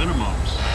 minimums.